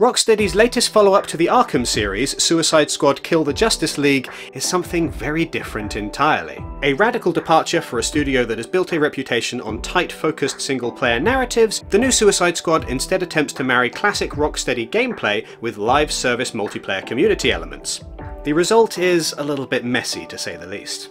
Rocksteady's latest follow-up to the Arkham series, Suicide Squad Kill the Justice League, is something very different entirely. A radical departure for a studio that has built a reputation on tight focused single-player narratives, the new Suicide Squad instead attempts to marry classic Rocksteady gameplay with live service multiplayer community elements. The result is a little bit messy to say the least.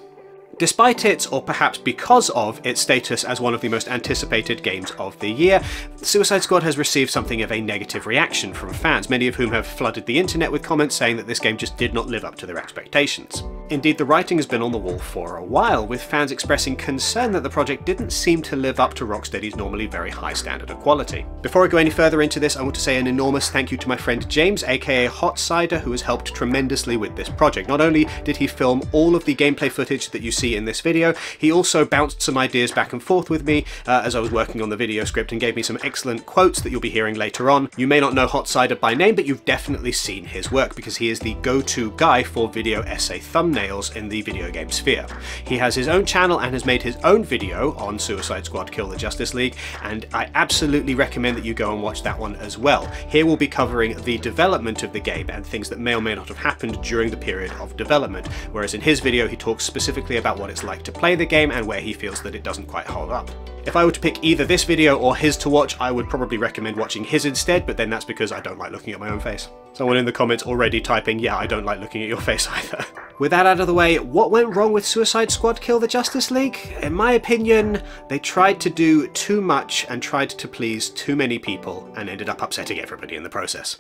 Despite its, or perhaps because of, its status as one of the most anticipated games of the year, Suicide Squad has received something of a negative reaction from fans, many of whom have flooded the internet with comments saying that this game just did not live up to their expectations. Indeed, the writing has been on the wall for a while, with fans expressing concern that the project didn't seem to live up to Rocksteady's normally very high standard of quality. Before I go any further into this, I want to say an enormous thank you to my friend James, aka Hot Cider, who has helped tremendously with this project. Not only did he film all of the gameplay footage that you see see in this video. He also bounced some ideas back and forth with me uh, as I was working on the video script and gave me some excellent quotes that you'll be hearing later on. You may not know Hot Cider by name, but you've definitely seen his work because he is the go-to guy for video essay thumbnails in the video game sphere. He has his own channel and has made his own video on Suicide Squad Kill the Justice League, and I absolutely recommend that you go and watch that one as well. Here we'll be covering the development of the game and things that may or may not have happened during the period of development, whereas in his video he talks specifically about what it's like to play the game and where he feels that it doesn't quite hold up. If I were to pick either this video or his to watch, I would probably recommend watching his instead, but then that's because I don't like looking at my own face. Someone in the comments already typing, yeah, I don't like looking at your face either. With that out of the way, what went wrong with Suicide Squad Kill the Justice League? In my opinion, they tried to do too much and tried to please too many people and ended up upsetting everybody in the process.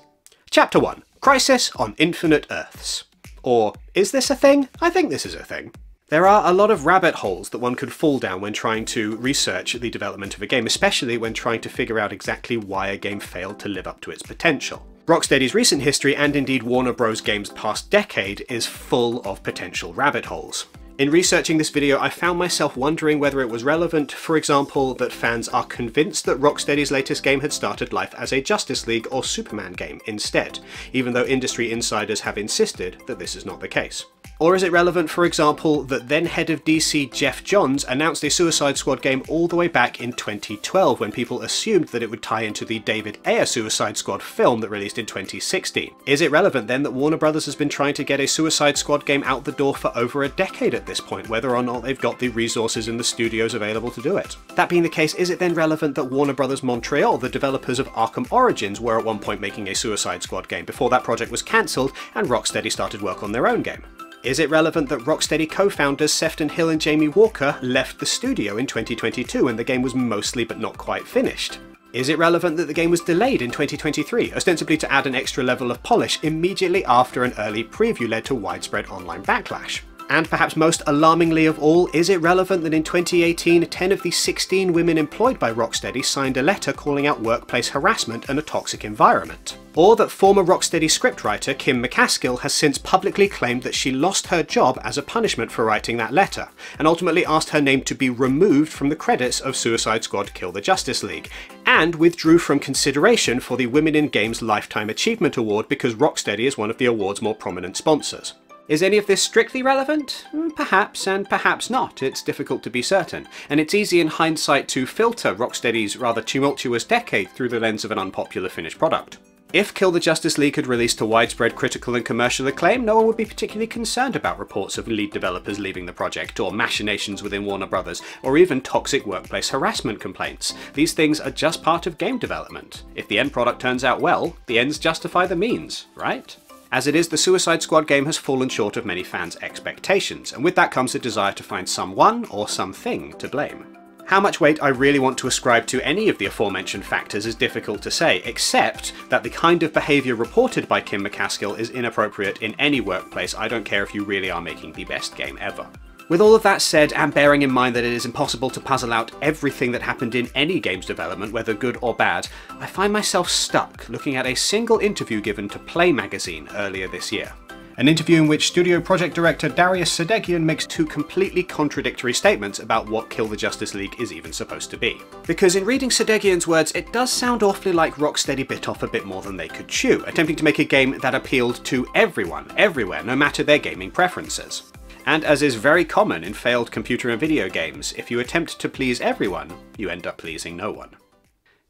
Chapter 1 Crisis on Infinite Earths. Or, is this a thing? I think this is a thing. There are a lot of rabbit holes that one could fall down when trying to research the development of a game, especially when trying to figure out exactly why a game failed to live up to its potential. Rocksteady's recent history, and indeed Warner Bros. Games' past decade, is full of potential rabbit holes. In researching this video, I found myself wondering whether it was relevant, for example, that fans are convinced that Rocksteady's latest game had started life as a Justice League or Superman game instead, even though industry insiders have insisted that this is not the case. Or is it relevant, for example, that then head of DC Geoff Johns announced a Suicide Squad game all the way back in 2012 when people assumed that it would tie into the David Ayer Suicide Squad film that released in 2016? Is it relevant then that Warner Brothers has been trying to get a Suicide Squad game out the door for over a decade at this point, whether or not they've got the resources in the studios available to do it? That being the case, is it then relevant that Warner Brothers Montreal, the developers of Arkham Origins, were at one point making a Suicide Squad game before that project was cancelled and Rocksteady started work on their own game? Is it relevant that Rocksteady co-founders Sefton Hill and Jamie Walker left the studio in 2022 and the game was mostly but not quite finished? Is it relevant that the game was delayed in 2023, ostensibly to add an extra level of polish immediately after an early preview led to widespread online backlash? And perhaps most alarmingly of all, is it relevant that in 2018, 10 of the 16 women employed by Rocksteady signed a letter calling out workplace harassment and a toxic environment? Or that former Rocksteady scriptwriter Kim MacAskill has since publicly claimed that she lost her job as a punishment for writing that letter, and ultimately asked her name to be removed from the credits of Suicide Squad Kill the Justice League, and withdrew from consideration for the Women in Games Lifetime Achievement Award because Rocksteady is one of the award's more prominent sponsors. Is any of this strictly relevant? Hmm, perhaps, and perhaps not. It's difficult to be certain, and it's easy in hindsight to filter Rocksteady's rather tumultuous decade through the lens of an unpopular finished product. If Kill the Justice League had released to widespread critical and commercial acclaim, no one would be particularly concerned about reports of lead developers leaving the project, or machinations within Warner Brothers, or even toxic workplace harassment complaints. These things are just part of game development. If the end product turns out well, the ends justify the means, right? As it is, the Suicide Squad game has fallen short of many fans' expectations, and with that comes a desire to find someone or something to blame. How much weight I really want to ascribe to any of the aforementioned factors is difficult to say, except that the kind of behaviour reported by Kim MacAskill is inappropriate in any workplace, I don't care if you really are making the best game ever. With all of that said, and bearing in mind that it is impossible to puzzle out everything that happened in any game's development, whether good or bad, I find myself stuck looking at a single interview given to Play magazine earlier this year. An interview in which studio project director Darius Sadeghian makes two completely contradictory statements about what Kill the Justice League is even supposed to be. Because in reading Sadeghian's words, it does sound awfully like Rocksteady bit off a bit more than they could chew, attempting to make a game that appealed to everyone, everywhere, no matter their gaming preferences. And as is very common in failed computer and video games, if you attempt to please everyone, you end up pleasing no one.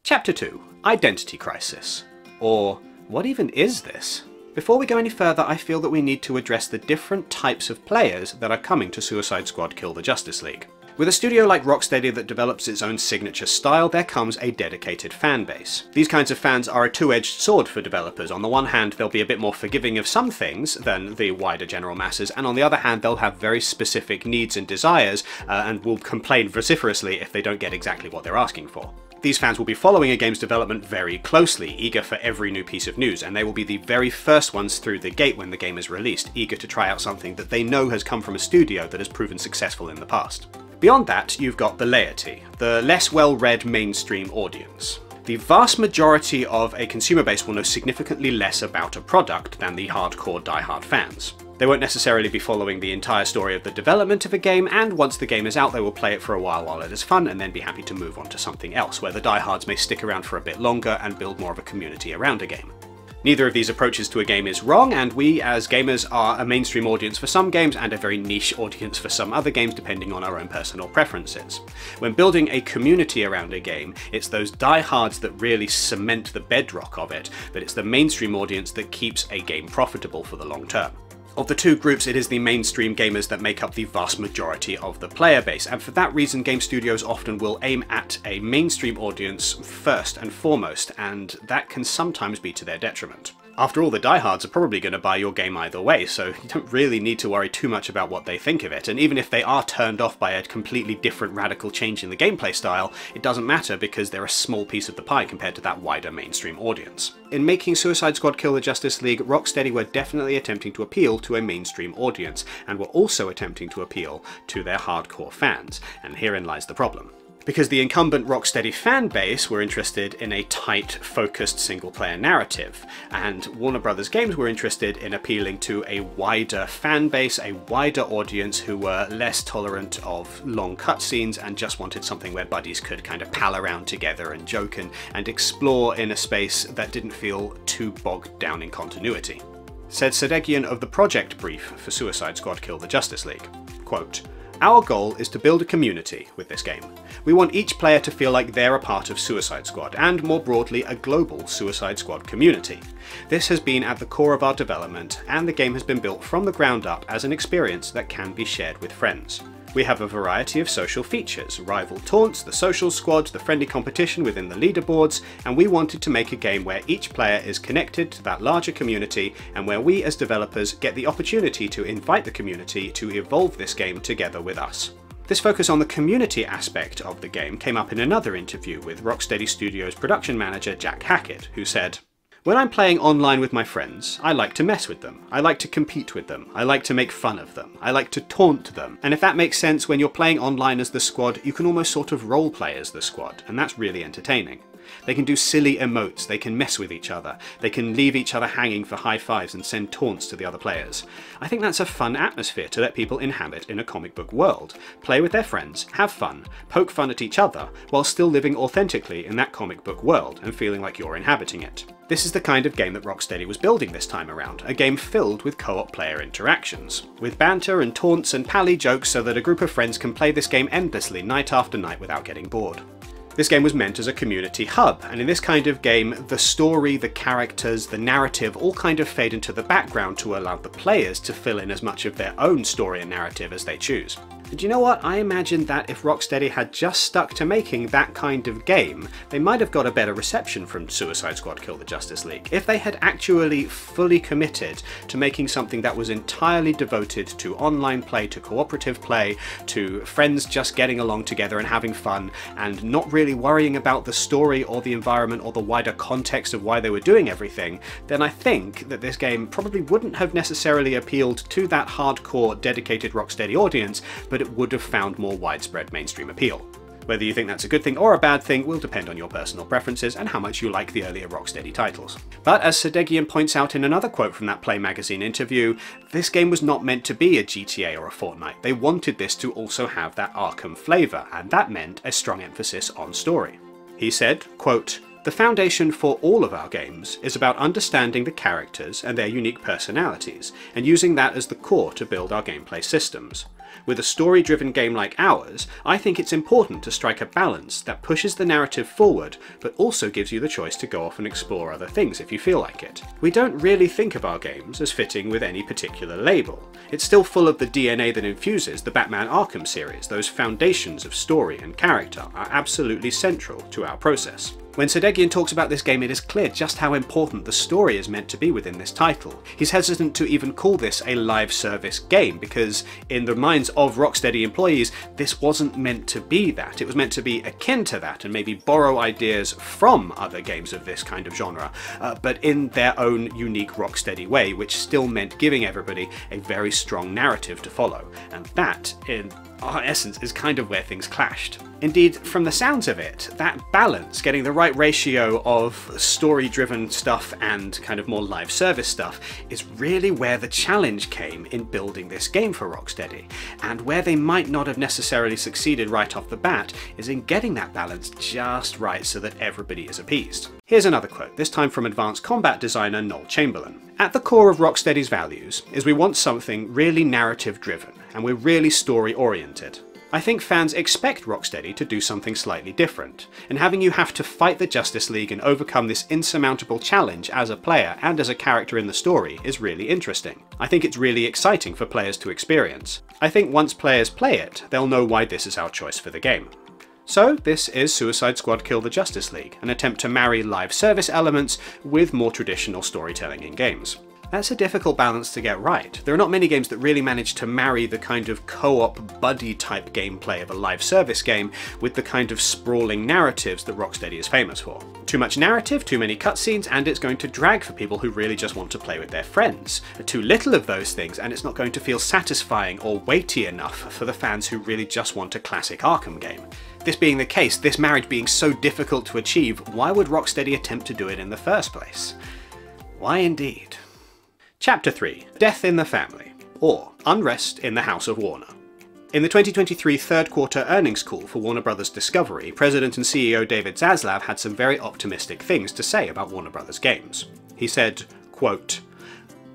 Chapter 2 Identity Crisis, or what even is this? Before we go any further, I feel that we need to address the different types of players that are coming to Suicide Squad Kill the Justice League. With a studio like Rocksteady that develops its own signature style, there comes a dedicated fan base. These kinds of fans are a two-edged sword for developers. On the one hand, they'll be a bit more forgiving of some things than the wider general masses, and on the other hand, they'll have very specific needs and desires, uh, and will complain vociferously if they don't get exactly what they're asking for. These fans will be following a game's development very closely, eager for every new piece of news, and they will be the very first ones through the gate when the game is released, eager to try out something that they know has come from a studio that has proven successful in the past. Beyond that, you've got the laity, the less well-read mainstream audience. The vast majority of a consumer base will know significantly less about a product than the hardcore die-hard fans. They won't necessarily be following the entire story of the development of a game, and once the game is out they will play it for a while while it is fun and then be happy to move on to something else, where the diehards may stick around for a bit longer and build more of a community around a game. Neither of these approaches to a game is wrong, and we as gamers are a mainstream audience for some games and a very niche audience for some other games depending on our own personal preferences. When building a community around a game, it's those diehards that really cement the bedrock of it, but it's the mainstream audience that keeps a game profitable for the long term. Of the two groups, it is the mainstream gamers that make up the vast majority of the player base, and for that reason game studios often will aim at a mainstream audience first and foremost, and that can sometimes be to their detriment. After all, the diehards are probably going to buy your game either way, so you don't really need to worry too much about what they think of it, and even if they are turned off by a completely different radical change in the gameplay style, it doesn't matter because they're a small piece of the pie compared to that wider mainstream audience. In making Suicide Squad Kill the Justice League, Rocksteady were definitely attempting to appeal to a mainstream audience, and were also attempting to appeal to their hardcore fans, and herein lies the problem because the incumbent Rocksteady fan base were interested in a tight, focused single-player narrative, and Warner Brothers Games were interested in appealing to a wider fan base, a wider audience who were less tolerant of long cutscenes and just wanted something where buddies could kind of pal around together and joke and, and explore in a space that didn't feel too bogged down in continuity. Said Sadeghian of the project brief for Suicide Squad Kill the Justice League, quote, our goal is to build a community with this game. We want each player to feel like they're a part of Suicide Squad, and more broadly, a global Suicide Squad community. This has been at the core of our development, and the game has been built from the ground up as an experience that can be shared with friends. We have a variety of social features, rival taunts, the social squad, the friendly competition within the leaderboards, and we wanted to make a game where each player is connected to that larger community and where we as developers get the opportunity to invite the community to evolve this game together with us. This focus on the community aspect of the game came up in another interview with Rocksteady Studios production manager Jack Hackett, who said, when I'm playing online with my friends, I like to mess with them. I like to compete with them. I like to make fun of them. I like to taunt them. And if that makes sense, when you're playing online as the squad, you can almost sort of roleplay as the squad, and that's really entertaining. They can do silly emotes, they can mess with each other, they can leave each other hanging for high fives and send taunts to the other players. I think that's a fun atmosphere to let people inhabit in a comic book world. Play with their friends, have fun, poke fun at each other, while still living authentically in that comic book world and feeling like you're inhabiting it. This is the kind of game that Rocksteady was building this time around, a game filled with co-op player interactions, with banter and taunts and pally jokes so that a group of friends can play this game endlessly night after night without getting bored. This game was meant as a community hub, and in this kind of game, the story, the characters, the narrative all kind of fade into the background to allow the players to fill in as much of their own story and narrative as they choose. And you know what? I imagine that if Rocksteady had just stuck to making that kind of game, they might have got a better reception from Suicide Squad Kill the Justice League. If they had actually fully committed to making something that was entirely devoted to online play, to cooperative play, to friends just getting along together and having fun, and not really worrying about the story or the environment or the wider context of why they were doing everything, then I think that this game probably wouldn't have necessarily appealed to that hardcore, dedicated Rocksteady audience, but would have found more widespread mainstream appeal. Whether you think that's a good thing or a bad thing will depend on your personal preferences and how much you like the earlier Rocksteady titles. But as Sadeghian points out in another quote from that Play magazine interview, this game was not meant to be a GTA or a Fortnite. They wanted this to also have that Arkham flavour, and that meant a strong emphasis on story. He said, quote, the foundation for all of our games is about understanding the characters and their unique personalities, and using that as the core to build our gameplay systems. With a story-driven game like ours, I think it's important to strike a balance that pushes the narrative forward, but also gives you the choice to go off and explore other things if you feel like it. We don't really think of our games as fitting with any particular label. It's still full of the DNA that infuses the Batman Arkham series, those foundations of story and character are absolutely central to our process. When Sadeghian talks about this game, it is clear just how important the story is meant to be within this title. He's hesitant to even call this a live service game because, in the minds of Rocksteady employees, this wasn't meant to be that. It was meant to be akin to that and maybe borrow ideas from other games of this kind of genre, uh, but in their own unique Rocksteady way, which still meant giving everybody a very strong narrative to follow. And that, in our essence, is kind of where things clashed. Indeed, from the sounds of it, that balance, getting the right ratio of story driven stuff and kind of more live service stuff, is really where the challenge came in building this game for Rocksteady. And where they might not have necessarily succeeded right off the bat is in getting that balance just right so that everybody is appeased. Here's another quote, this time from advanced combat designer Noel Chamberlain. At the core of Rocksteady's values is we want something really narrative driven, and we're really story oriented. I think fans expect Rocksteady to do something slightly different, and having you have to fight the Justice League and overcome this insurmountable challenge as a player and as a character in the story is really interesting. I think it's really exciting for players to experience. I think once players play it, they'll know why this is our choice for the game. So this is Suicide Squad Kill the Justice League, an attempt to marry live service elements with more traditional storytelling in games. That's a difficult balance to get right. There are not many games that really manage to marry the kind of co-op buddy type gameplay of a live service game with the kind of sprawling narratives that Rocksteady is famous for. Too much narrative, too many cutscenes, and it's going to drag for people who really just want to play with their friends. Too little of those things, and it's not going to feel satisfying or weighty enough for the fans who really just want a classic Arkham game. This being the case, this marriage being so difficult to achieve, why would Rocksteady attempt to do it in the first place? Why indeed? Chapter 3 Death in the Family, or Unrest in the House of Warner. In the 2023 third quarter earnings call for Warner Bros. Discovery, President and CEO David Zaslav had some very optimistic things to say about Warner Bros. games. He said, quote,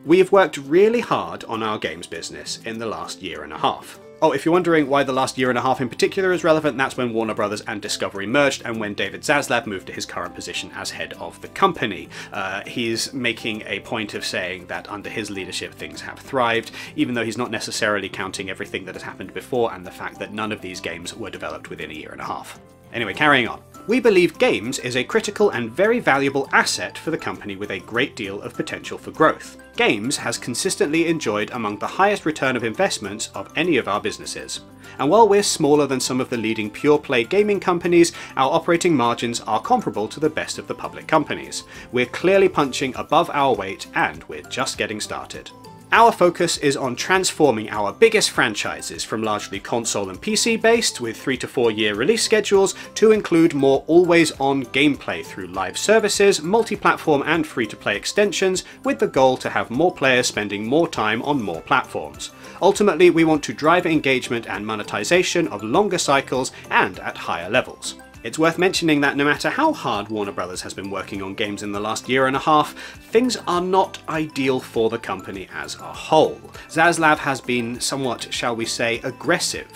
We have worked really hard on our games business in the last year and a half. Oh, if you're wondering why the last year and a half in particular is relevant, that's when Warner Brothers and Discovery merged and when David Zaslav moved to his current position as head of the company. Uh, he's making a point of saying that under his leadership things have thrived, even though he's not necessarily counting everything that has happened before and the fact that none of these games were developed within a year and a half. Anyway, carrying on. We believe games is a critical and very valuable asset for the company with a great deal of potential for growth. Games has consistently enjoyed among the highest return of investments of any of our businesses. And while we're smaller than some of the leading pure play gaming companies, our operating margins are comparable to the best of the public companies. We're clearly punching above our weight and we're just getting started. Our focus is on transforming our biggest franchises from largely console and PC based, with 3 to 4 year release schedules, to include more always on gameplay through live services, multi platform and free to play extensions, with the goal to have more players spending more time on more platforms. Ultimately, we want to drive engagement and monetization of longer cycles and at higher levels. It's worth mentioning that no matter how hard Warner Brothers has been working on games in the last year and a half, things are not ideal for the company as a whole. Zaslav has been somewhat, shall we say, aggressive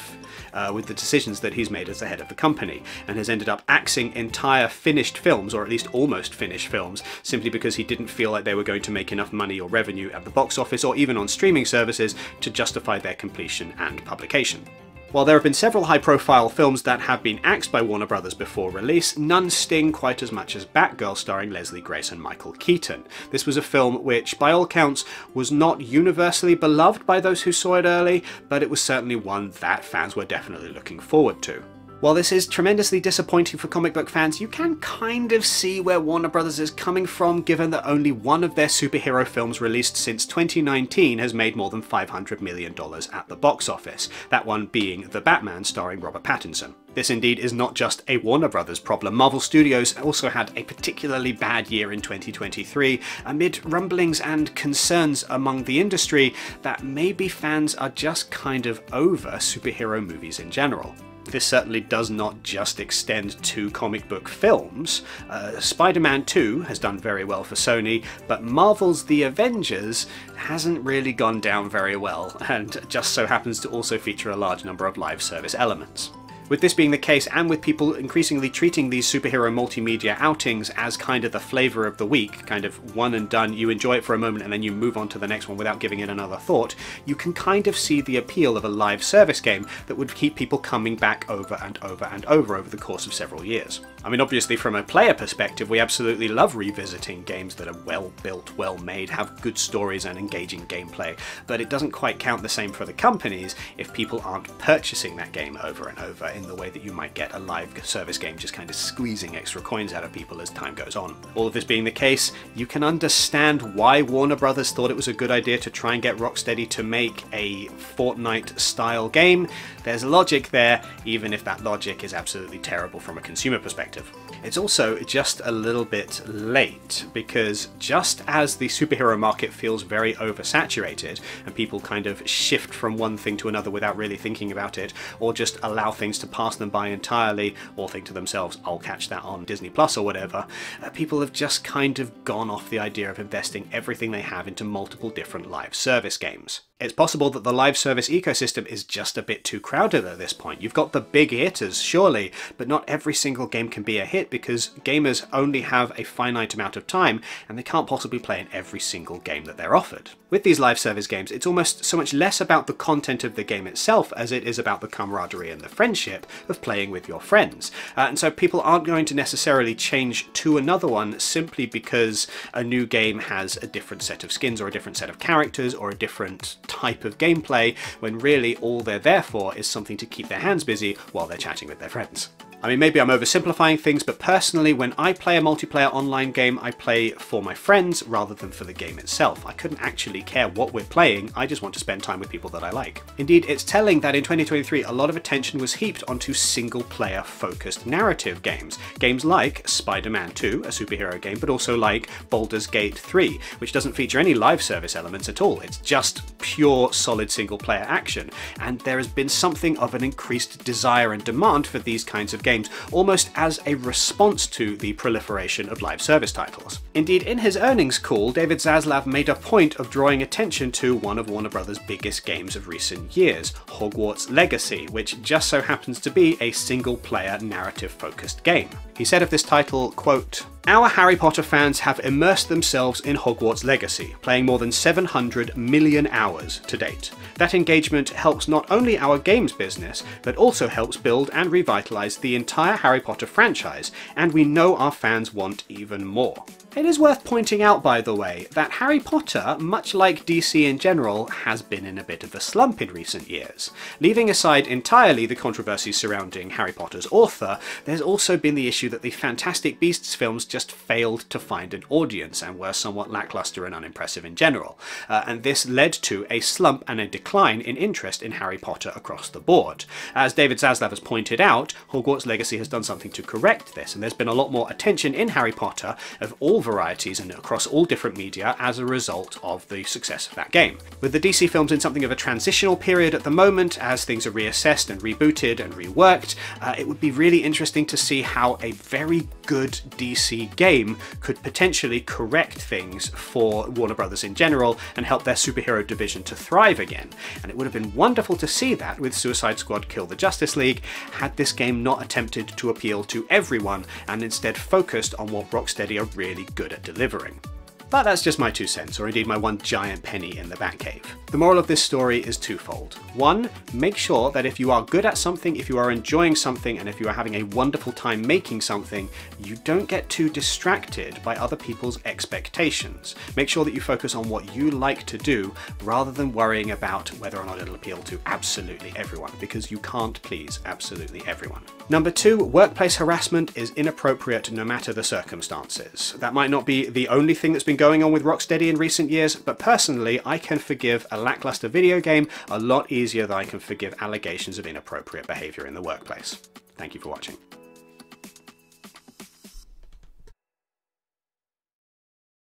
uh, with the decisions that he's made as the head of the company, and has ended up axing entire finished films, or at least almost finished films, simply because he didn't feel like they were going to make enough money or revenue at the box office or even on streaming services to justify their completion and publication. While there have been several high profile films that have been axed by Warner Brothers before release, none sting quite as much as Batgirl starring Leslie Grace and Michael Keaton. This was a film which, by all counts, was not universally beloved by those who saw it early, but it was certainly one that fans were definitely looking forward to. While this is tremendously disappointing for comic book fans, you can kind of see where Warner Brothers is coming from given that only one of their superhero films released since 2019 has made more than $500 million at the box office, that one being The Batman starring Robert Pattinson. This indeed is not just a Warner Brothers problem. Marvel Studios also had a particularly bad year in 2023 amid rumblings and concerns among the industry that maybe fans are just kind of over superhero movies in general. This certainly does not just extend to comic book films. Uh, Spider-Man 2 has done very well for Sony, but Marvel's The Avengers hasn't really gone down very well, and just so happens to also feature a large number of live service elements. With this being the case, and with people increasingly treating these superhero multimedia outings as kind of the flavour of the week, kind of one and done, you enjoy it for a moment and then you move on to the next one without giving it another thought, you can kind of see the appeal of a live service game that would keep people coming back over and over and over over the course of several years. I mean, obviously, from a player perspective, we absolutely love revisiting games that are well built, well made, have good stories and engaging gameplay, but it doesn't quite count the same for the companies if people aren't purchasing that game over and over in the way that you might get a live service game just kind of squeezing extra coins out of people as time goes on. All of this being the case, you can understand why Warner Brothers thought it was a good idea to try and get Rocksteady to make a Fortnite style game. There's logic there, even if that logic is absolutely terrible from a consumer perspective effective. It's also just a little bit late because just as the superhero market feels very oversaturated and people kind of shift from one thing to another without really thinking about it or just allow things to pass them by entirely or think to themselves, I'll catch that on Disney Plus or whatever, uh, people have just kind of gone off the idea of investing everything they have into multiple different live service games. It's possible that the live service ecosystem is just a bit too crowded at this point. You've got the big hitters, surely, but not every single game can be a hit because gamers only have a finite amount of time and they can't possibly play in every single game that they're offered. With these live service games, it's almost so much less about the content of the game itself as it is about the camaraderie and the friendship of playing with your friends. Uh, and so people aren't going to necessarily change to another one simply because a new game has a different set of skins or a different set of characters or a different type of gameplay, when really all they're there for is something to keep their hands busy while they're chatting with their friends. I mean, maybe I'm oversimplifying things, but personally, when I play a multiplayer online game, I play for my friends rather than for the game itself. I couldn't actually care what we're playing, I just want to spend time with people that I like. Indeed, it's telling that in 2023, a lot of attention was heaped onto single player focused narrative games. Games like Spider-Man 2, a superhero game, but also like Baldur's Gate 3, which doesn't feature any live service elements at all. It's just pure solid single player action. And there has been something of an increased desire and demand for these kinds of games games, almost as a response to the proliferation of live service titles. Indeed, in his earnings call, David Zaslav made a point of drawing attention to one of Warner Bros. biggest games of recent years, Hogwarts Legacy, which just so happens to be a single-player narrative-focused game. He said of this title, quote, our Harry Potter fans have immersed themselves in Hogwarts Legacy, playing more than 700 million hours to date. That engagement helps not only our games business, but also helps build and revitalise the entire Harry Potter franchise, and we know our fans want even more. It is worth pointing out, by the way, that Harry Potter, much like DC in general, has been in a bit of a slump in recent years. Leaving aside entirely the controversies surrounding Harry Potter's author, there's also been the issue that the Fantastic Beasts films just failed to find an audience and were somewhat lackluster and unimpressive in general, uh, and this led to a slump and a decline in interest in Harry Potter across the board. As David Zaslav has pointed out, Hogwarts Legacy has done something to correct this, and there's been a lot more attention in Harry Potter of all varieties and across all different media as a result of the success of that game. With the DC films in something of a transitional period at the moment, as things are reassessed and rebooted and reworked, uh, it would be really interesting to see how a very good DC game could potentially correct things for Warner Brothers in general and help their superhero division to thrive again. And it would have been wonderful to see that with Suicide Squad Kill the Justice League had this game not attempted to appeal to everyone and instead focused on what Rocksteady are really good at delivering. But that's just my two cents, or indeed my one giant penny in the Batcave. The moral of this story is twofold. One, make sure that if you are good at something, if you are enjoying something, and if you are having a wonderful time making something, you don't get too distracted by other people's expectations. Make sure that you focus on what you like to do, rather than worrying about whether or not it'll appeal to absolutely everyone, because you can't please absolutely everyone. Number two, workplace harassment is inappropriate no matter the circumstances. That might not be the only thing that's been going on with Rocksteady in recent years, but personally I can forgive a lackluster video game a lot easier than I can forgive allegations of inappropriate behaviour in the workplace. Thank you for watching.